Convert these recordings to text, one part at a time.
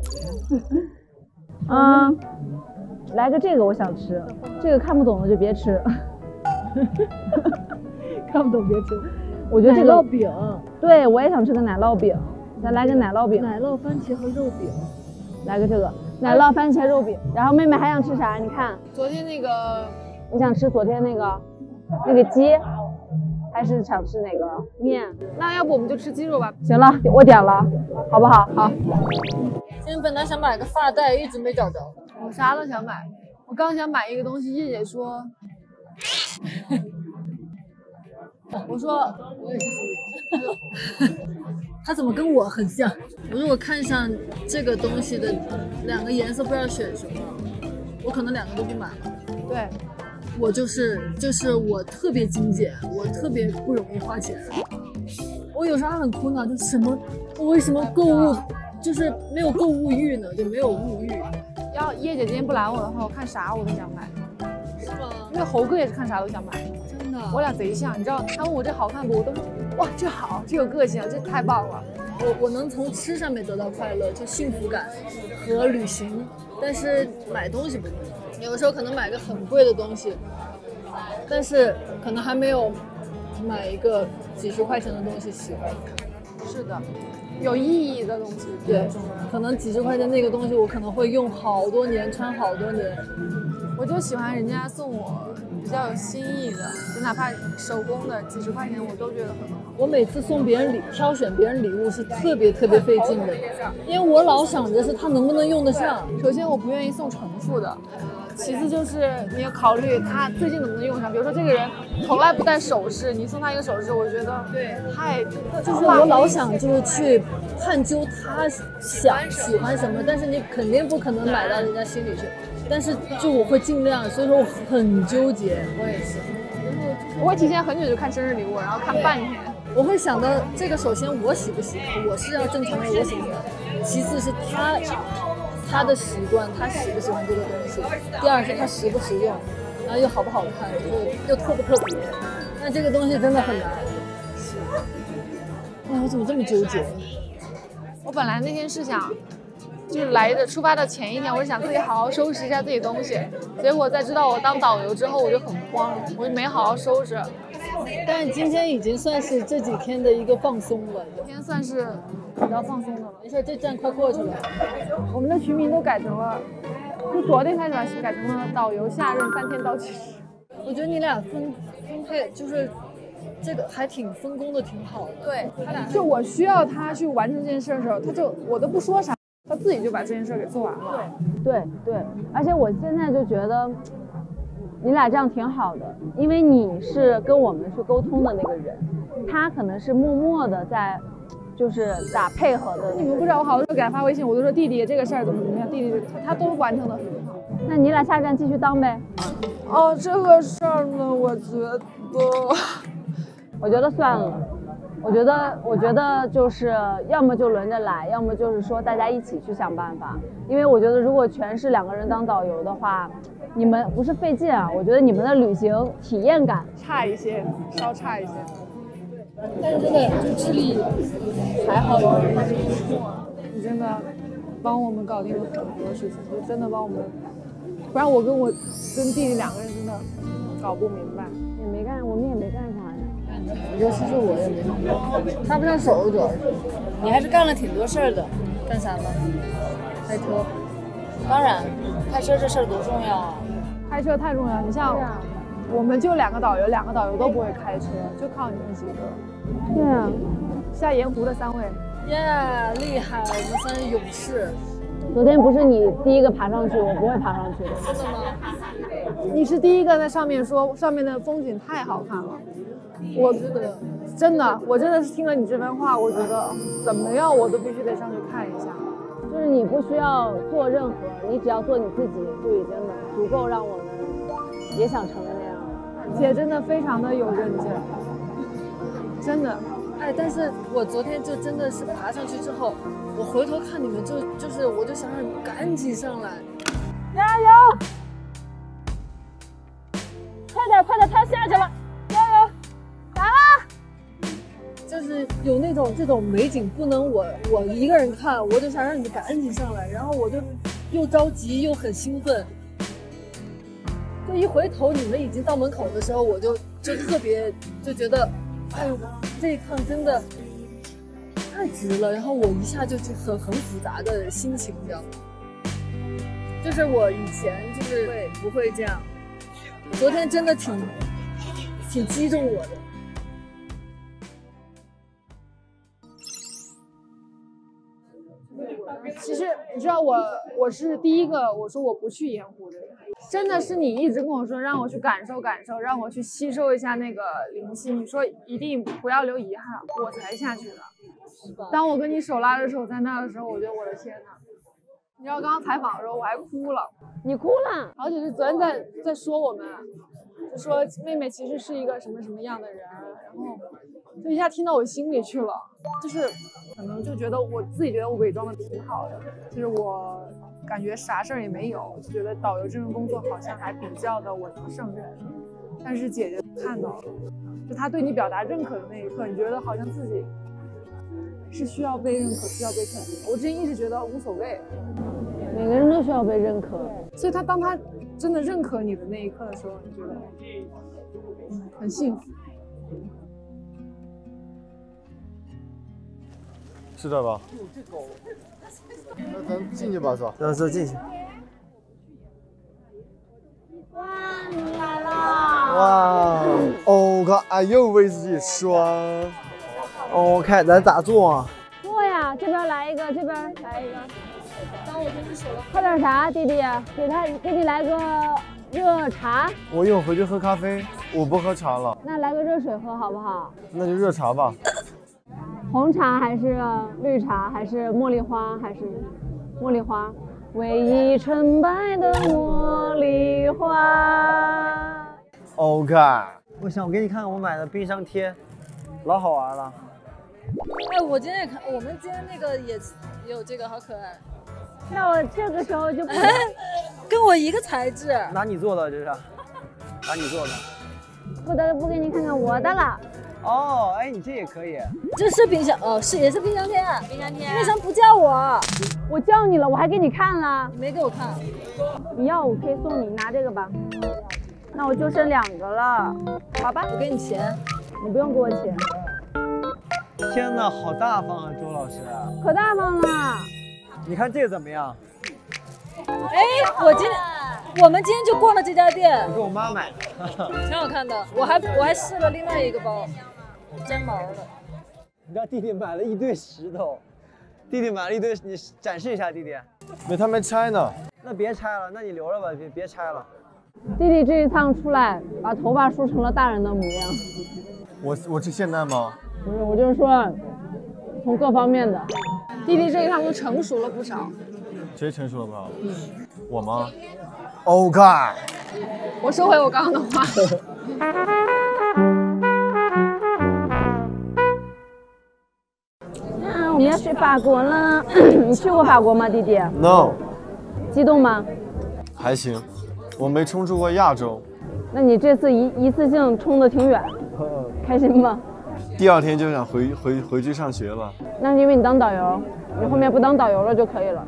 嗯，来个这个，我想吃。这个看不懂的就别吃。看不懂别吃。我觉得这个奶酪饼，对我也想吃个奶酪饼，再来个奶酪饼，奶酪番茄和肉饼。来个这个奶酪番茄肉饼。然后妹妹还想吃啥？你看，昨天那个你想吃昨天那个那个鸡，还是想吃哪个面？那要不我们就吃鸡肉吧。行了，我点了，好不好？好。今天本来想买个发带，一直没找着。我啥都想买，我刚想买一个东西，叶姐说，我说我也是属于。他怎么跟我很像？我说我看上这个东西的两个颜色，不知道选什么，我可能两个都不买了。对，我就是就是我特别精简，我特别不容易花钱。我有时候还很苦恼，就什么我为什么购物就是没有购物欲呢？就没有物欲。要叶姐今天不拦我的话，我看啥我都想买。是吗？因为猴哥也是看啥都想买，真的。我俩贼像，你知道，他问我这好看不，我都说哇这好，这有个性，这太棒了。我我能从吃上面得到快乐，就幸福感和旅行，但是买东西不会。有的时候可能买个很贵的东西，但是可能还没有买一个几十块钱的东西喜欢。是的，有意义的东西。对，可能几十块钱那个东西，我可能会用好多年，穿好多年。我就喜欢人家送我比较有新意的，就哪怕手工的几十块钱，我都觉得很好。我每次送别人礼，挑选别人礼物是特别特别费劲的，因为我老想着是他能不能用得上。首先我不愿意送重复的，其次就是你要考虑他最近能不能用上。比如说这个人从来不戴首饰，你送他一个首饰，我觉得对太就是我老想就是去探究他想喜欢什么，但是你肯定不可能买到人家心里去。但是就我会尽量，所以说我很纠结。我也是，我会提前很久就看生日礼物，然后看半天。我会想到这个，首先我喜不喜欢，我是要正常的我喜欢；其次是他他的习惯，他喜不喜欢这个东西；第二是他实不实用，然后又好不好看，又又特不特别。那这个东西真的很难。是。哎，我怎么这么纠结？我本来那天是想。就是来的出发的前一天，我是想自己好好收拾一下自己东西，结果在知道我当导游之后，我就很慌，我就没好好收拾。但今天已经算是这几天的一个放松了，今天算是比较放松的了。没事，这站快过去了。我们的群名都改成了，就昨天开始吧，改成了导游下任三天倒计时。我觉得你俩分分配就是这个还挺分工的，挺好的。对他俩，就我需要他去完成这件事的时候，他就我都不说啥。他自己就把这件事给做完了。对对，对而且我现在就觉得你俩这样挺好的，因为你是跟我们去沟通的那个人，他可能是默默的在，就是打配合的。你们不知道，我好多时候给他发微信，我都说弟弟这个事儿怎么怎么样，弟弟他他都完成的很好。那你俩下站继续当呗。哦，这个事儿呢，我觉得，我觉得算了。我觉得，我觉得就是要么就轮着来，要么就是说大家一起去想办法。因为我觉得，如果全是两个人当导游的话，你们不是费劲啊？我觉得你们的旅行体验感差一些，稍差一些。但是真的，就智力还好有人你真的帮我们搞定了很多事情，就真的帮我们，不然我跟我跟弟弟两个人真的搞不明白。觉得其实我也没，插不上手主要是。你还是干了挺多事儿的，干啥呢？开车。当然，开车这事儿多重要啊！开车太重要。你像，我们就两个导游，两个导游都不会开车，就靠你们几个。对啊。下盐湖的三位。耶，厉害！我们三勇士。昨天不是你第一个爬上去，我不会爬上去的。真的吗？你是第一个在上面说上面的风景太好看了。我觉得真的，我真的是听了你这番话，我觉得怎么样我都必须得上去看一下。就是你不需要做任何，你只要做你自己就已经能足够让我们也想成为那样了。姐真的非常的有韧劲，真的。哎，但是我昨天就真的是爬上去之后，我回头看你们就就是我就想让你们赶紧上来，加油！快点快点，他下去了。有那种这种美景不能我我一个人看，我就想让你赶紧上来，然后我就又着急又很兴奋。就一回头你们已经到门口的时候，我就就特别就觉得，哎呦，这一趟真的太值了。然后我一下就就很很复杂的心情，你知道吗？就是我以前就是会不会这样，昨天真的挺挺击中我的。其实你知道我我是第一个我说我不去盐湖的人，真的是你一直跟我说让我去感受感受，让我去吸收一下那个灵气，你说一定不要留遗憾，我才下去的。当我跟你手拉着手在那的时候，我觉得我的天呐！你知道刚刚采访的时候我还哭了，你哭了，而且是昨天在在说我们，就说妹妹其实是一个什么什么样的人，然后就一下听到我心里去了，就是可能就觉得我自己觉得我伪装的挺好的，就是我感觉啥事儿也没有，就觉得导游这份工作好像还比较的我能胜任，但是姐姐看到了，就她对你表达认可的那一刻，你觉得好像自己是需要被认可，需要被肯定。我之前一直觉得无所谓，每个人都需要被认可。所以他当他真的认可你的那一刻的时候，你觉得嗯很幸福。是这吧？那咱进去吧，走。走走进去。哇，你来了！哇，哦，看，哎呦，威士忌爽！哦，看咱咋做啊？坐呀，这边来一个，这边来一个。当我跟你说了，喝点啥，弟弟？给他给你来个热茶，我一会儿回去喝咖啡，我不喝茶了，那来个热水喝好不好？那就热茶吧。红茶还是绿茶，还是茉莉花，还是茉莉花？唯一纯白的茉莉花。OK，我想我给你看看我买的冰箱贴，老好玩了。哎，我今天也看，我们今天那个也也有这个，好可爱，那我这个时候就不跟我一个材质。拿你做的这是？拿你做的？不得不给你看看我的了。哦，哎，你这也可以。这是冰箱哦，是也是冰箱贴。冰箱贴。为什么不叫我？我叫你了，我还给你看了。你没给我看。你要我可以送你，拿这个吧。那我就剩两个了，好吧？我给你钱。你不用给我钱，天哪，好大方啊，周老师。可大方了。你看这个怎么样？哎，我今天我们今天就逛了这家店我，给我妈买的。挺好看的。我还我还试了另外一个包，粘毛的。你知道弟弟买了一堆石头，弟弟买了一堆，你展示一下弟弟。没他没拆呢。那别拆了，那你留着吧，别别拆了。弟弟这一趟出来，把头发梳成了大人的模样。我我是现代吗？不是，我就是说，从各方面的。弟弟这一趟都成熟了不少，谁成熟了不少？我吗？Oh God！我收回我刚刚的话。去法国了。你去过法国吗，弟弟？No，激动吗？还行，我没冲出过亚洲。那你这次一一次性冲的挺远，开心吗？第二天就想回回回去上学了。那是因为你当导游，你后面不当导游了就可以了。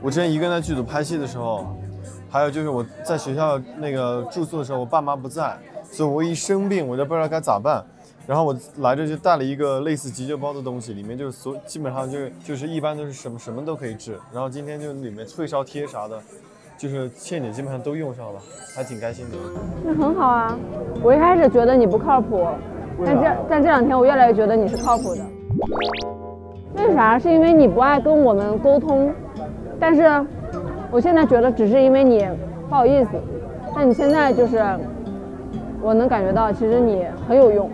我之前一个人在剧组拍戏的时候，还有就是我在学校那个住宿的时候，我爸妈不在，所以我一生病我就不知道该咋办。然后我来这就带了一个类似急救包的东西，里面就是所基本上就是就是一般都是什么什么都可以治。然后今天就里面退烧贴啥的，就是倩姐基本上都用上了，还挺开心的。那很好啊。我一开始觉得你不靠谱，但这但这两天我越来越觉得你是靠谱的。为啥？是因为你不爱跟我们沟通，但是我现在觉得只是因为你不好意思，但你现在就是我能感觉到，其实你很有用，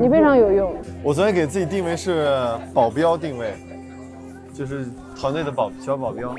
你非常有用。我昨天给自己定位是保镖定位，就是团队的保小保镖。